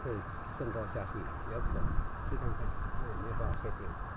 会渗透下去，有可能，试看看，那也没有办法确定。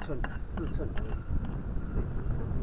寸、四寸而已，四寸。